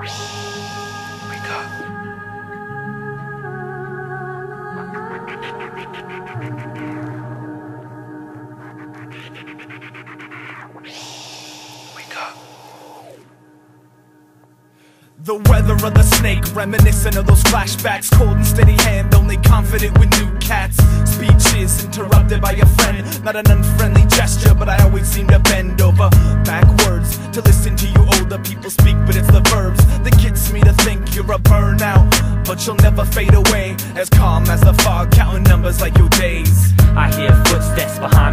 Wake up. The weather of the snake, reminiscent of those flashbacks. Cold and steady hand, only confident with new cats. Speeches interrupted by a friend. Not an unfriendly gesture, but I always seem to bend over backwards to listen to you older people speak. But it's the verbs that gets me to think you're a burnout. But you'll never fade away, as calm as the fog, counting numbers like your days. I hear footsteps behind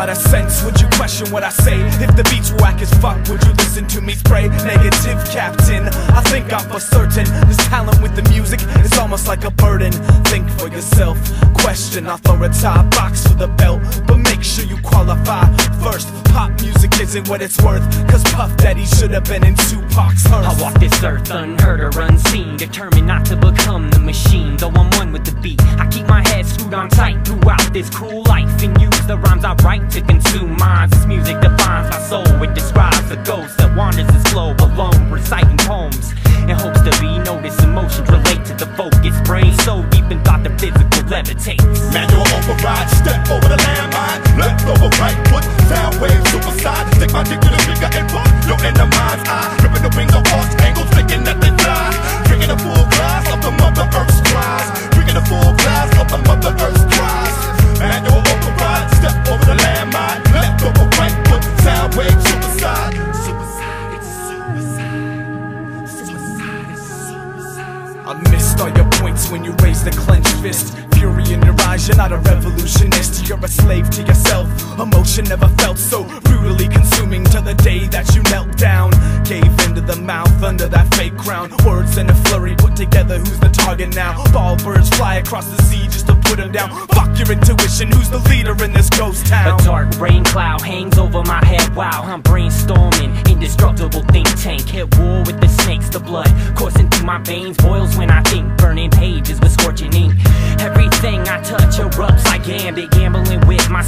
lot of sense, would you question what I say? If the beats whack as fuck, would you listen to me spray? Negative captain, I think I'm for certain. This talent with the music is almost like a burden. Think for yourself, question. I'll throw a top box for the belt, but make sure you qualify first. Pop music isn't what it's worth, cause Puff Daddy should have been in Tupac's hearse. I walk this earth unheard or unseen, determined not to become the machine. Though I'm one with the beat, I screwed on tight throughout this cruel life and use the rhymes I write to consume minds. This music defines my soul, it describes a ghost that wanders this globe alone, reciting poems in hopes to be noticed. Emotions relate to the focus brain, so deep in thought the physical levitates. Manual override, step over the landmine. Left over right foot, sound wave, superside. Stick my dick to the speaker and put your inner mind's eye. I missed all your points when you raised the clenched fist. Fury in your eyes, you're not a revolutionist. You're a slave to yourself. Emotion never felt so brutally consuming to the day that you knelt down. Gave into the mouth under that fake crown. Words in a flurry put together. Who's the target now? Ball birds fly across the sea just to put him down. Fuck your intuition. Who's the leader in this ghost town? A dark rain cloud hangs over my head. Wow, I'm brainstorming. Indestructible think tank. Hit war with the snakes. The blood my veins boils when I think. Burning pages with scorching ink. Everything I touch erupts like gambit. Gambling with my